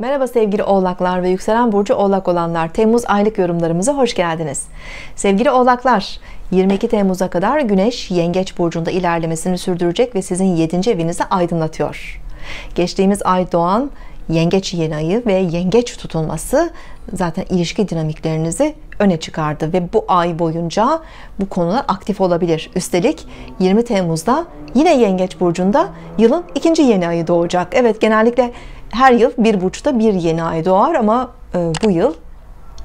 Merhaba sevgili oğlaklar ve yükselen burcu oğlak olanlar Temmuz aylık yorumlarımıza hoş geldiniz sevgili oğlaklar 22 Temmuz'a kadar Güneş Yengeç burcunda ilerlemesini sürdürecek ve sizin 7. evinizi aydınlatıyor geçtiğimiz ay doğan Yengeç yeni ayı ve Yengeç tutulması zaten ilişki dinamiklerinizi öne çıkardı ve bu ay boyunca bu konular aktif olabilir. Üstelik 20 Temmuz'da yine Yengeç burcunda yılın ikinci yeni ayı doğacak. Evet genellikle her yıl bir burçta bir yeni ay doğar ama e, bu yıl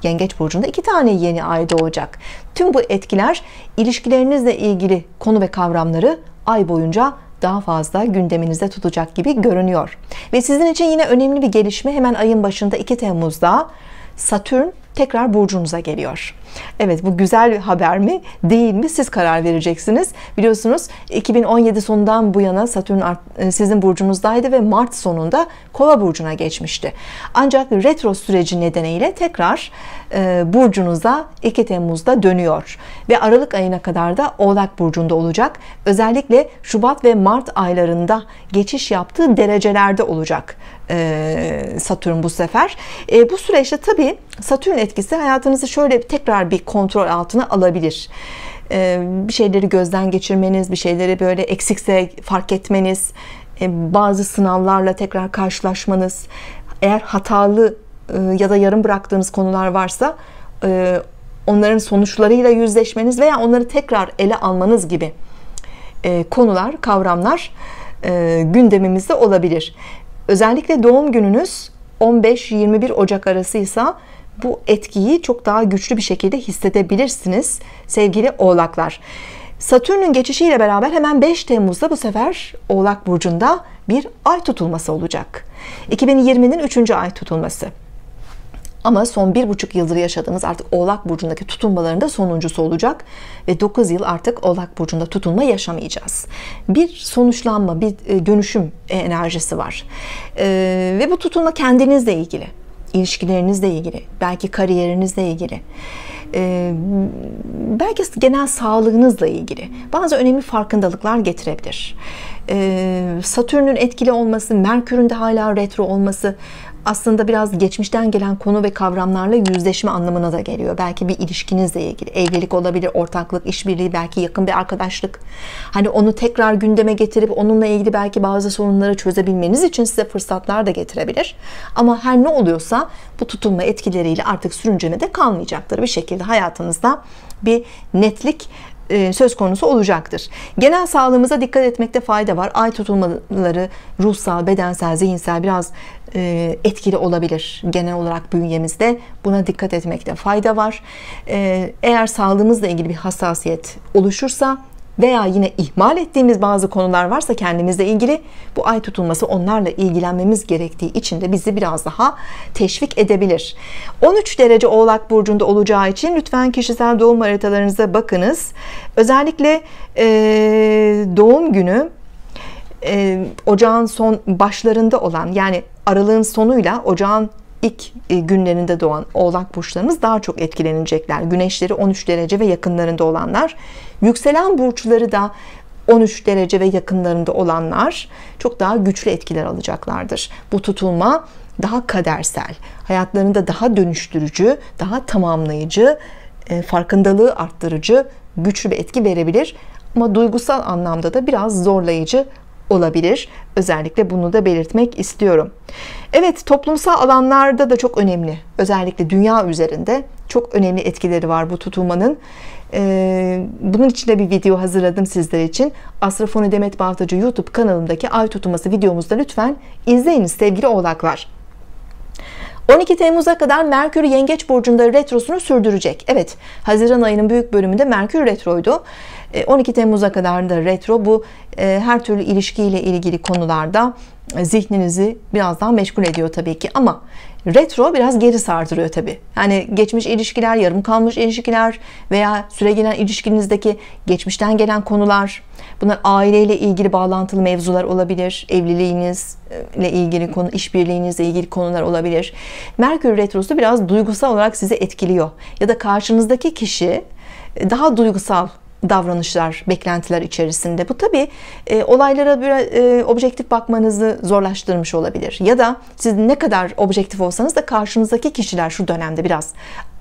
Yengeç burcunda iki tane yeni ay doğacak. Tüm bu etkiler ilişkilerinizle ilgili konu ve kavramları ay boyunca daha fazla gündeminizde tutacak gibi görünüyor. Ve sizin için yine önemli bir gelişme hemen ayın başında 2 Temmuz'da Satürn tekrar burcunuza geliyor. Evet bu güzel haber mi değil mi siz karar vereceksiniz. Biliyorsunuz 2017 sonundan bu yana Satürn e, sizin burcunuzdaydı ve Mart sonunda Kova burcuna geçmişti. Ancak retro süreci nedeniyle tekrar e, burcunuza 2 Temmuz'da dönüyor ve Aralık ayına kadar da Oğlak burcunda olacak. Özellikle Şubat ve Mart aylarında geçiş yaptığı derecelerde olacak e, Satürn bu sefer. Bu süreçte tabi Satürn etkisi hayatınızı şöyle tekrar bir kontrol altına alabilir. Bir şeyleri gözden geçirmeniz bir şeyleri böyle eksikse fark etmeniz bazı sınavlarla tekrar karşılaşmanız eğer hatalı ya da yarım bıraktığınız konular varsa onların sonuçlarıyla yüzleşmeniz veya onları tekrar ele almanız gibi konular kavramlar gündemimizde olabilir. Özellikle doğum gününüz 15-21 Ocak arasıysa bu etkiyi çok daha güçlü bir şekilde hissedebilirsiniz sevgili oğlaklar. Satürn'ün geçişiyle beraber hemen 5 Temmuz'da bu sefer Oğlak Burcu'nda bir ay tutulması olacak. 2020'nin 3. ay tutulması. Ama son bir buçuk yıldır yaşadığımız artık Oğlak Burcu'ndaki tutulmaların da sonuncusu olacak ve 9 yıl artık Oğlak Burcu'nda tutulma yaşamayacağız. Bir sonuçlanma bir e, dönüşüm enerjisi var. Ee, ve bu tutulma kendinizle ilgili ilişkilerinizle ilgili, belki kariyerinizle ilgili, e, belki genel sağlığınızla ilgili bazı önemli farkındalıklar getirebilir. E, Satürn'ün etkili olması, Merkür'ün de hala retro olması aslında biraz geçmişten gelen konu ve kavramlarla yüzleşme anlamına da geliyor. Belki bir ilişkinizle ilgili, evlilik olabilir, ortaklık, işbirliği, belki yakın bir arkadaşlık. Hani onu tekrar gündeme getirip onunla ilgili belki bazı sorunları çözebilmeniz için size fırsatlar da getirebilir. Ama her ne oluyorsa bu tutulma etkileriyle artık sürüncemede kalmayacaktır. Bir şekilde hayatınızda bir netlik söz konusu olacaktır. Genel sağlığımıza dikkat etmekte fayda var. Ay tutulmaları ruhsal, bedensel, zihinsel biraz e, etkili olabilir genel olarak bünyemizde. Buna dikkat etmekte fayda var. E, eğer sağlığımızla ilgili bir hassasiyet oluşursa veya yine ihmal ettiğimiz bazı konular varsa kendimizle ilgili bu ay tutulması onlarla ilgilenmemiz gerektiği için de bizi biraz daha teşvik edebilir. 13 derece oğlak burcunda olacağı için lütfen kişisel doğum haritalarınıza bakınız. Özellikle e, doğum günü e, ocağın son başlarında olan yani aralığın sonuyla ocağın ilk e, günlerinde doğan oğlak burçlarımız daha çok etkilenecekler. Güneşleri 13 derece ve yakınlarında olanlar. Yükselen burçları da 13 derece ve yakınlarında olanlar çok daha güçlü etkiler alacaklardır. Bu tutulma daha kadersel hayatlarında daha dönüştürücü daha tamamlayıcı e, farkındalığı arttırıcı güçlü bir etki verebilir. Ama duygusal anlamda da biraz zorlayıcı olabilir. Özellikle bunu da belirtmek istiyorum. Evet toplumsal alanlarda da çok önemli. Özellikle dünya üzerinde çok önemli etkileri var bu tutulmanın. Ee, bunun için de bir video hazırladım sizler için. Astrofoni Demet Baltacı YouTube kanalındaki ay tutulması videomuzda lütfen izleyiniz sevgili oğlaklar. 12 Temmuz'a kadar Merkür Yengeç burcunda retrosunu sürdürecek. Evet, Haziran ayının büyük bölümünde Merkür retroydu. 12 e, Temmuz'a kadar da retro bu e, her türlü ilişkiyle ilgili konularda zihninizi biraz daha meşgul ediyor tabii ki ama retro biraz geri sardırıyor tabii. Yani geçmiş ilişkiler, yarım kalmış ilişkiler veya süre gelen ilişkinizdeki geçmişten gelen konular, bunlar aileyle ilgili bağlantılı mevzular olabilir, evliliğinizle ilgili konu, işbirliğinizle ilgili konular olabilir. Merkür retrosu biraz duygusal olarak sizi etkiliyor ya da karşınızdaki kişi daha duygusal davranışlar, beklentiler içerisinde. Bu tabi e, olaylara bir e, objektif bakmanızı zorlaştırmış olabilir. Ya da siz ne kadar objektif olsanız da karşınızdaki kişiler şu dönemde biraz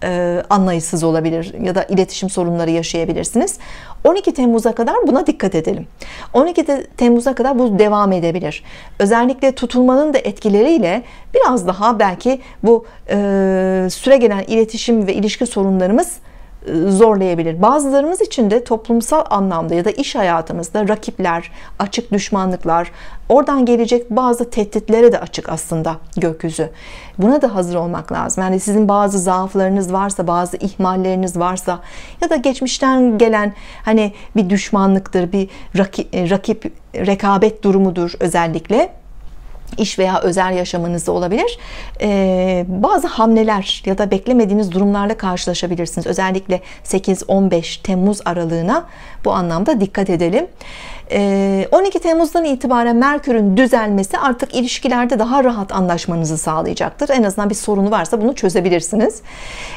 e, anlayışsız olabilir ya da iletişim sorunları yaşayabilirsiniz. 12 Temmuz'a kadar buna dikkat edelim. 12 Temmuz'a kadar bu devam edebilir. Özellikle tutulmanın da etkileriyle biraz daha belki bu e, süre gelen iletişim ve ilişki sorunlarımız zorlayabilir. Bazılarımız için de toplumsal anlamda ya da iş hayatımızda rakipler, açık düşmanlıklar, oradan gelecek bazı tehditlere de açık aslında gökyüzü. Buna da hazır olmak lazım. Yani sizin bazı zaaflarınız varsa, bazı ihmalleriniz varsa ya da geçmişten gelen hani bir düşmanlıktır, bir rakip, rakip rekabet durumudur özellikle iş veya özel yaşamınızda olabilir. Ee, bazı hamleler ya da beklemediğiniz durumlarla karşılaşabilirsiniz. Özellikle 8-15 Temmuz aralığına bu anlamda dikkat edelim. 12 ee, Temmuz'dan itibaren Merkür'ün düzelmesi artık ilişkilerde daha rahat anlaşmanızı sağlayacaktır. En azından bir sorunu varsa bunu çözebilirsiniz.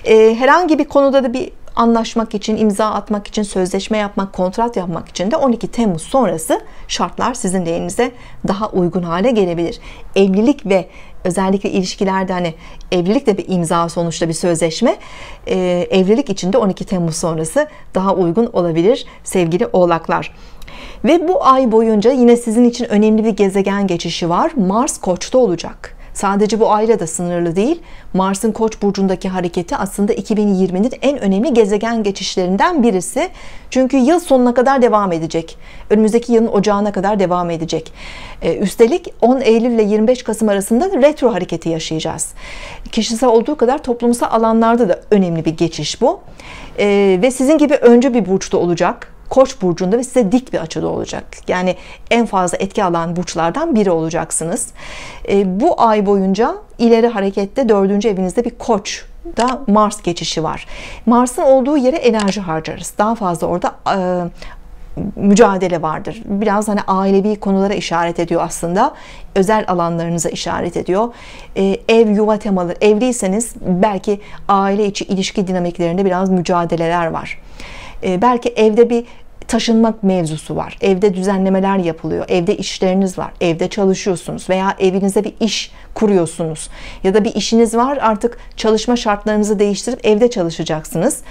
Ee, herhangi bir konuda da bir anlaşmak için, imza atmak için, sözleşme yapmak, kontrat yapmak için de 12 Temmuz sonrası şartlar sizin lehinize daha uygun hale gelebilir. Evlilik ve özellikle ilişkilerde hani evlilik de bir imza sonuçta bir sözleşme. Ee, evlilik için de 12 Temmuz sonrası daha uygun olabilir sevgili oğlaklar. Ve bu ay boyunca yine sizin için önemli bir gezegen geçişi var. Mars koçta olacak Sadece bu ayla da sınırlı değil. Mars'ın Koç burcundaki hareketi aslında 2020'nin en önemli gezegen geçişlerinden birisi. Çünkü yıl sonuna kadar devam edecek. Önümüzdeki yılın ocağına kadar devam edecek. Ee, üstelik 10 Eylül ile 25 Kasım arasında retro hareketi yaşayacağız. Kişisel olduğu kadar toplumsal alanlarda da önemli bir geçiş bu. Ee, ve sizin gibi öncü bir burçta olacak Koç burcunda ve size dik bir açıda olacak. Yani en fazla etki alan burçlardan biri olacaksınız. E, bu ay boyunca ileri harekette dördüncü evinizde bir Koç da Mars geçişi var. Mars'ın olduğu yere enerji harcarız. Daha fazla orada e, mücadele vardır. Biraz hani ailevi konulara işaret ediyor aslında. Özel alanlarınıza işaret ediyor. Ee, ev, yuva temaları. Evliyseniz belki aile içi ilişki dinamiklerinde biraz mücadeleler var. Ee, belki evde bir taşınmak mevzusu var. Evde düzenlemeler yapılıyor. Evde işleriniz var. Evde çalışıyorsunuz veya evinize bir iş kuruyorsunuz. Ya da bir işiniz var artık çalışma şartlarınızı değiştirip evde çalışacaksınız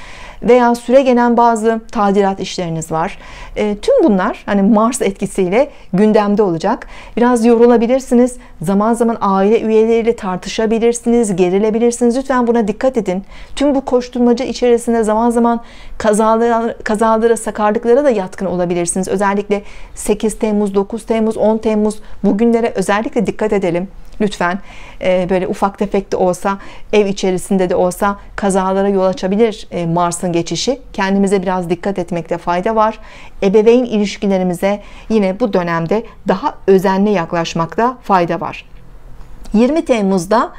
veya süre gelen bazı tadilat işleriniz var. E, tüm bunlar hani Mars etkisiyle gündemde olacak. Biraz yorulabilirsiniz. Zaman zaman aile üyeleriyle tartışabilirsiniz, gerilebilirsiniz. Lütfen buna dikkat edin. Tüm bu koşturmaca içerisinde zaman zaman kazalara, kazalara, sakarlıklara da yatkın olabilirsiniz. Özellikle 8 Temmuz, 9 Temmuz, 10 Temmuz bugünlere özellikle dikkat edelim. Lütfen e, böyle ufak tefek de olsa ev içerisinde de olsa kazalara yol açabilir e, Mars'ın geçişi. Kendimize biraz dikkat etmekte fayda var. Ebeveyn ilişkilerimize yine bu dönemde daha özenli yaklaşmakta fayda var. 20 Temmuz'da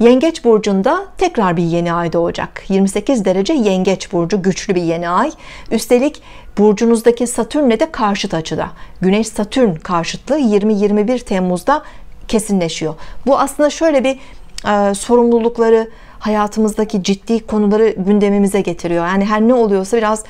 Yengeç burcunda tekrar bir yeni ay doğacak. 28 derece Yengeç burcu güçlü bir yeni ay. Üstelik burcunuzdaki Satürn'le de karşıt açıda. Güneş Satürn karşıtlığı 20-21 Temmuz'da kesinleşiyor. Bu aslında şöyle bir e, sorumlulukları hayatımızdaki ciddi konuları gündemimize getiriyor. Yani her ne oluyorsa biraz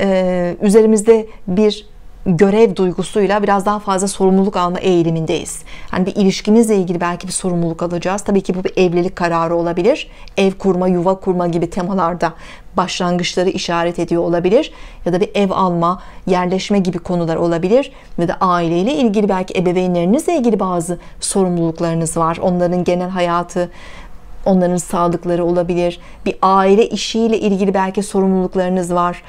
e, üzerimizde bir görev duygusuyla biraz daha fazla sorumluluk alma eğilimindeyiz. Hani bir ilişkimizle ilgili belki bir sorumluluk alacağız. Tabii ki bu bir evlilik kararı olabilir. Ev kurma, yuva kurma gibi temalarda başlangıçları işaret ediyor olabilir. Ya da bir ev alma, yerleşme gibi konular olabilir. Ve de aileyle ilgili belki ebeveynlerinizle ilgili bazı sorumluluklarınız var. Onların genel hayatı, onların sağlıkları olabilir. Bir aile işiyle ilgili belki sorumluluklarınız var.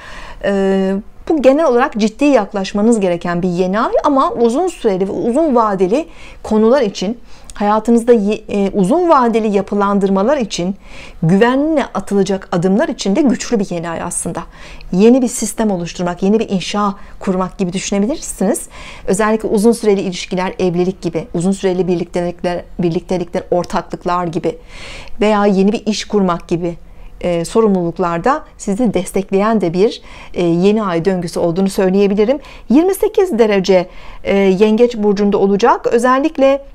Ee, bu genel olarak ciddi yaklaşmanız gereken bir yeni ay ama uzun süreli ve uzun vadeli konular için hayatınızda e, uzun vadeli yapılandırmalar için güvenle atılacak adımlar için de güçlü bir yeni ay aslında. Yeni bir sistem oluşturmak, yeni bir inşa kurmak gibi düşünebilirsiniz. Özellikle uzun süreli ilişkiler, evlilik gibi, uzun süreli birliktelikler, birliktelikler, ortaklıklar gibi veya yeni bir iş kurmak gibi e, sorumluluklarda sizi destekleyen de bir e, yeni ay döngüsü olduğunu söyleyebilirim. 28 derece e, yengeç burcunda olacak. Özellikle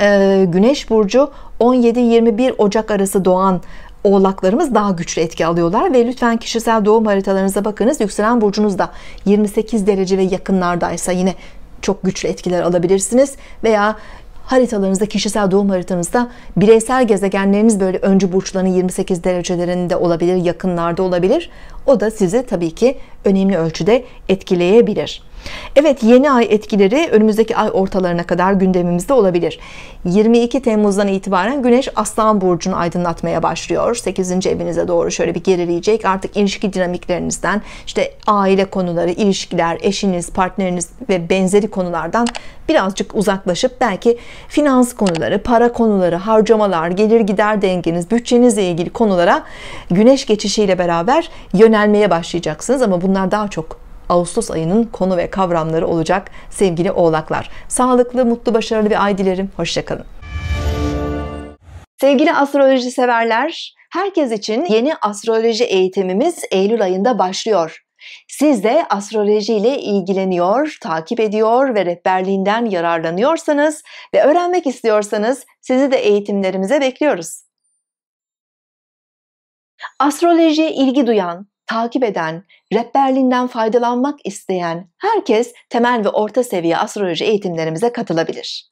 e, Güneş burcu 17-21 Ocak arası doğan oğlaklarımız daha güçlü etki alıyorlar ve lütfen kişisel doğum haritalarınıza bakınız. Yükselen burcunuzda 28 derece ve yakınlardaysa yine çok güçlü etkiler alabilirsiniz veya haritalarınızda kişisel doğum haritanızda bireysel gezegenleriniz böyle öncü burçların 28 derecelerinde olabilir yakınlarda olabilir. O da sizi tabii ki önemli ölçüde etkileyebilir Evet yeni ay etkileri önümüzdeki ay ortalarına kadar gündemimizde olabilir. 22 Temmuz'dan itibaren Güneş Aslan Burcu'nu aydınlatmaya başlıyor. 8. evinize doğru şöyle bir gerileyecek. Artık ilişki dinamiklerinizden işte aile konuları, ilişkiler, eşiniz, partneriniz ve benzeri konulardan birazcık uzaklaşıp belki finans konuları, para konuları, harcamalar, gelir gider dengeniz, bütçenizle ilgili konulara Güneş geçişiyle beraber yönelmeye başlayacaksınız ama bunlar daha çok Ağustos ayının konu ve kavramları olacak sevgili oğlaklar. Sağlıklı, mutlu, başarılı bir ay dilerim. Hoşçakalın. Sevgili astroloji severler, herkes için yeni astroloji eğitimimiz Eylül ayında başlıyor. Siz de astroloji ile ilgileniyor, takip ediyor ve rehberliğinden yararlanıyorsanız ve öğrenmek istiyorsanız sizi de eğitimlerimize bekliyoruz. Astrolojiye ilgi duyan, takip eden, rehberliğinden faydalanmak isteyen herkes temel ve orta seviye astroloji eğitimlerimize katılabilir.